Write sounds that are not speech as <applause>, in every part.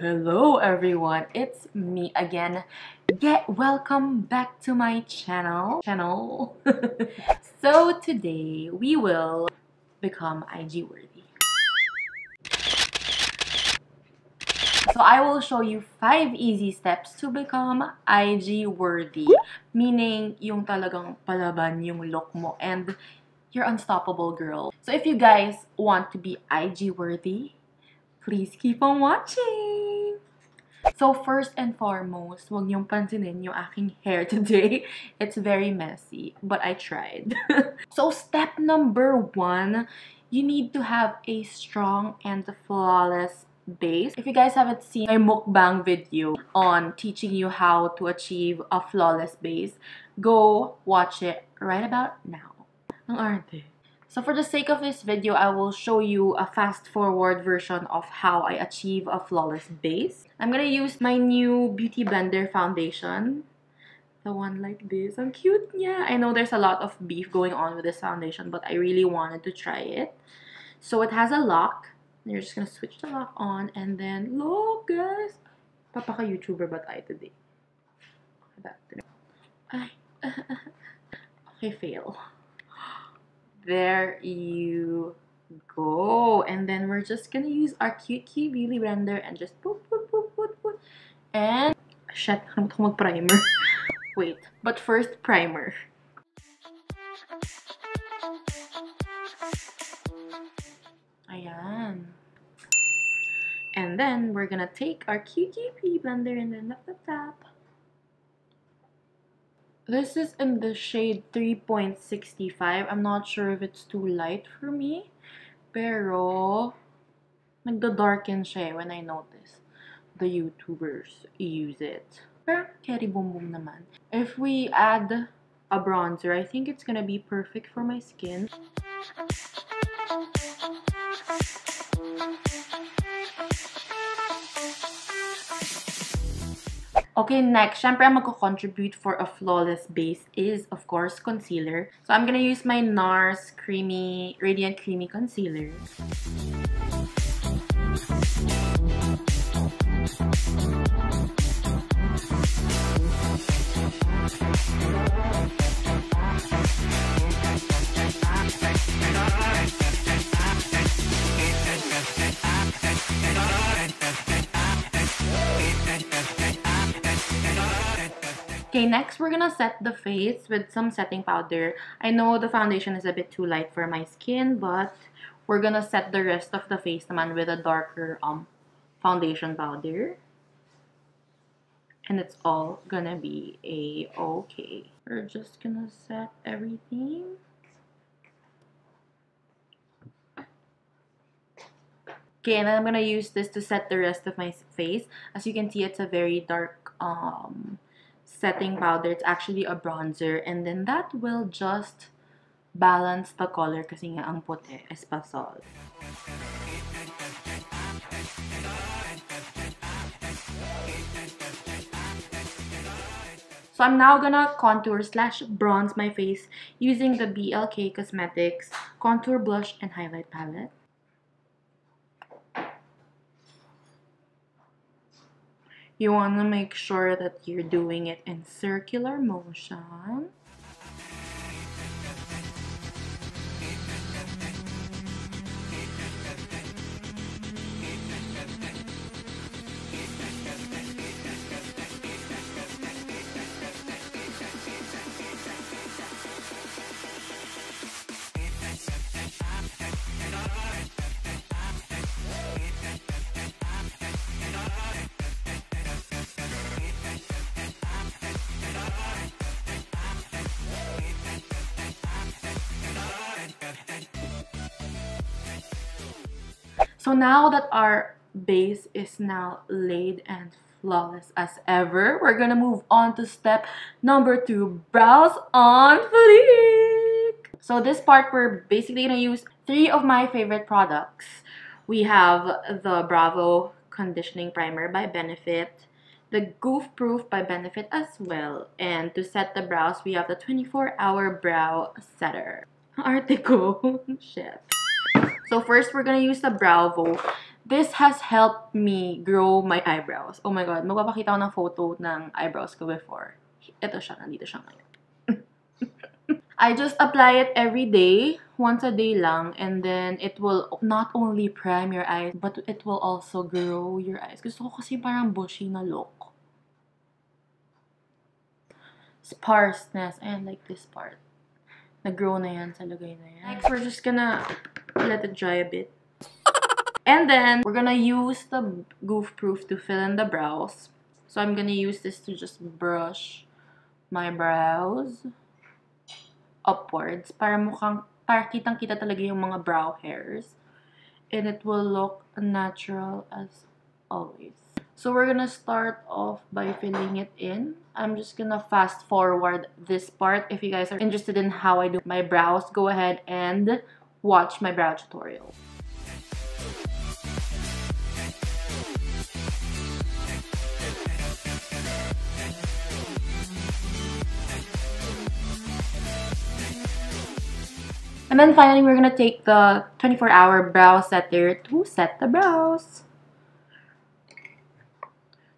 hello everyone. It's me again. Get welcome back to my channel. Channel. <laughs> so today we will become IG worthy. So I will show you five easy steps to become IG worthy. Meaning, yung talagang palaban yung look mo and you're unstoppable girl. So if you guys want to be IG worthy, please keep on watching! So first and foremost, huwag niyong pansinin yung aking <laughs> hair today. It's very messy, but I tried. <laughs> so step number one, you need to have a strong and flawless base. If you guys haven't seen my mukbang video on teaching you how to achieve a flawless base, go watch it right about now. Ang arte. So for the sake of this video, I will show you a fast forward version of how I achieve a flawless base. I'm gonna use my new Beauty Blender foundation. The one like this. Ang cute Yeah, I know there's a lot of beef going on with this foundation, but I really wanted to try it. So it has a lock. You're just gonna switch the lock on and then look guys. Papaka-YouTuber ba tayo today? Ay. <laughs> okay, fail there you go. And then we're just gonna use our cute beauty blender and just put put put put put. And shit, I'm primer. <laughs> Wait, but first primer. Ayan. And then we're gonna take our beauty blender and then tap tap tap. This is in the shade 3.65. I'm not sure if it's too light for me. Pero, nagda-darken siya eh when I notice the YouTubers use it. Pero, boom boom naman. If we add a bronzer, I think it's gonna be perfect for my skin. Okay, next, syempre ang magko-contribute for a flawless base is, of course, concealer. So, I'm gonna use my NARS Creamy, Radiant Creamy Concealer. Okay, next we're gonna set the face with some setting powder. I know the foundation is a bit too light for my skin, but we're gonna set the rest of the face naman with a darker um foundation powder. And it's all gonna be a-okay. We're just gonna set everything. Okay, and then I'm gonna use this to set the rest of my face. As you can see, it's a very dark um setting powder. It's actually a bronzer. And then that will just balance the color kasi nga ang puti, espasol. So I'm now gonna contour slash bronze my face using the BLK Cosmetics Contour Blush and Highlight Palette. You want to make sure that you're doing it in circular motion. So now that our base is now laid and flawless as ever, we're gonna move on to step number two, brows on fleek. So this part, we're basically gonna use three of my favorite products. We have the Browvo Conditioning Primer by Benefit, the Goof Proof by Benefit as well. And to set the brows, we have the 24-hour Brow Setter. <laughs> Article. <laughs> Shit. So first, we're gonna use the Bravo. this has helped me grow my eyebrows. Oh my god, magpapakita ko ng photo ng eyebrows ko before. Ito siya, nandito siya ngayon. <laughs> I just apply it every day, once a day lang, and then it will not only prime your eyes, but it will also grow your eyes. Gusto ko kasi parang bushy na look. Sparseness. and like this part. Nag-grow na yan sa lagay na yan. Next, we're just gonna let it dry a bit. <laughs> And then, we're gonna use the Goof Proof to fill in the brows. So, I'm gonna use this to just brush my brows upwards para mukhang, para kitang-kita talaga yung mga brow hairs. And it will look natural as always. So we're gonna start off by filling it in. I'm just gonna fast forward this part. If you guys are interested in how I do my brows, go ahead and watch my brow tutorial. And then finally, we're gonna take the 24-hour brow setter to set the brows.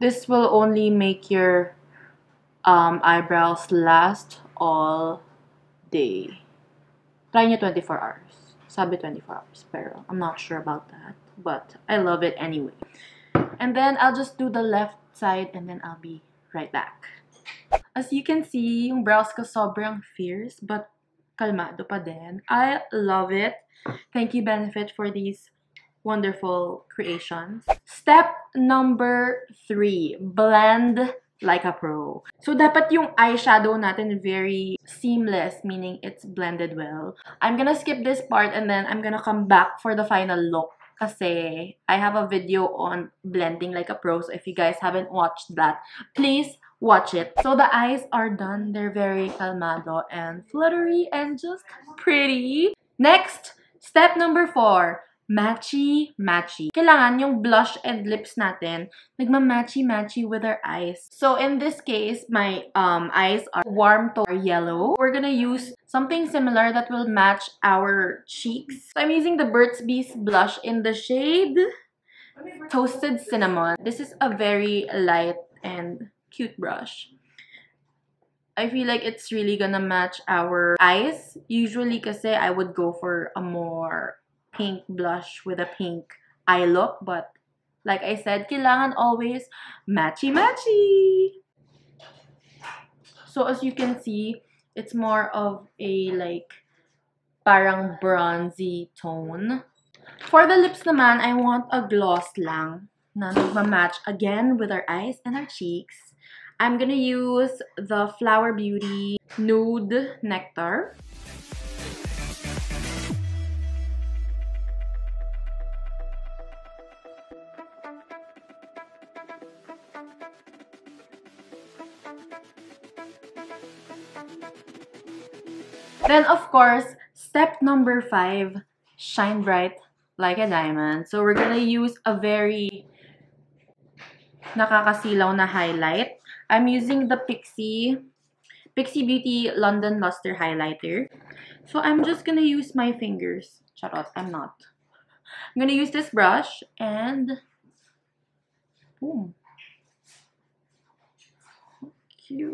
This will only make your um, eyebrows last all day. Try nyo 24 hours. Sabi 24 hours, pero I'm not sure about that. But I love it anyway. And then I'll just do the left side and then I'll be right back. As you can see, yung brows ko sobrang fierce but kalmado pa din. I love it. Thank you, Benefit, for these wonderful creations. Step number three, blend like a pro. So, dapat yung eyeshadow natin very seamless, meaning it's blended well. I'm gonna skip this part and then I'm gonna come back for the final look kasi I have a video on blending like a pro. So, if you guys haven't watched that, please watch it. So the eyes are done. They're very calmado and fluttery and just pretty. Next, step number four, matchy-matchy. Kailangan yung blush and lips natin, nagma-matchy-matchy with our eyes. So in this case, my um, eyes are warm to yellow. We're gonna use something similar that will match our cheeks. So I'm using the Burt's Bees blush in the shade Toasted Cinnamon. This is a very light and cute brush. I feel like it's really gonna match our eyes. Usually kasi I would go for a more pink blush with a pink eye look. But like I said, kailangan always matchy-matchy. So as you can see, it's more of a like parang bronzy tone. For the lips naman, I want a gloss lang na nagma-match again with our eyes and our cheeks. I'm gonna use the Flower Beauty Nude Nectar. Then, of course, step number five, shine bright like a diamond. So, we're gonna use a very nakakasilaw na highlight. I'm using the Pixie, Pixie Beauty London Luster Highlighter. So I'm just gonna use my fingers. Charot, I'm not. I'm gonna use this brush and boom. Cute.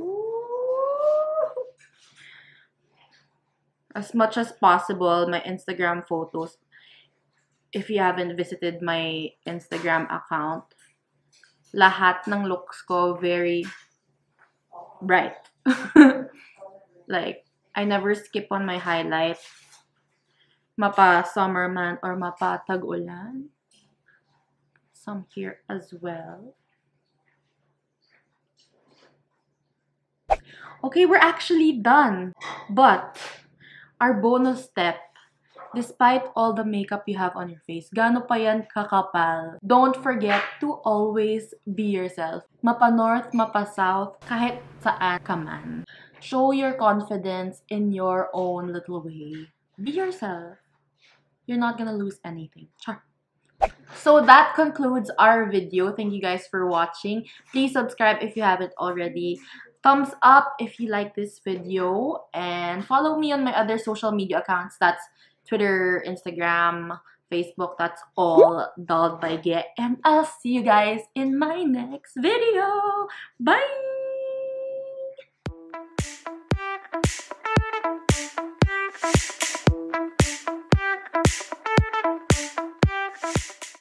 As much as possible, my Instagram photos, if you haven't visited my Instagram account, lahat ng looks ko very bright. <laughs> like, I never skip on my highlight. Mapa summer man or mapa tag-ulan. Some here as well. Okay, we're actually done. But, our bonus step despite all the makeup you have on your face, gano pa yan kakapal. Don't forget to always be yourself. Mapa north, mapa south, kahit saan ka man. Show your confidence in your own little way. Be yourself. You're not gonna lose anything. Char. So that concludes our video. Thank you guys for watching. Please subscribe if you haven't already. Thumbs up if you like this video. And follow me on my other social media accounts. That's Twitter, Instagram, Facebook. That's all dolled by Ge. And I'll see you guys in my next video. Bye!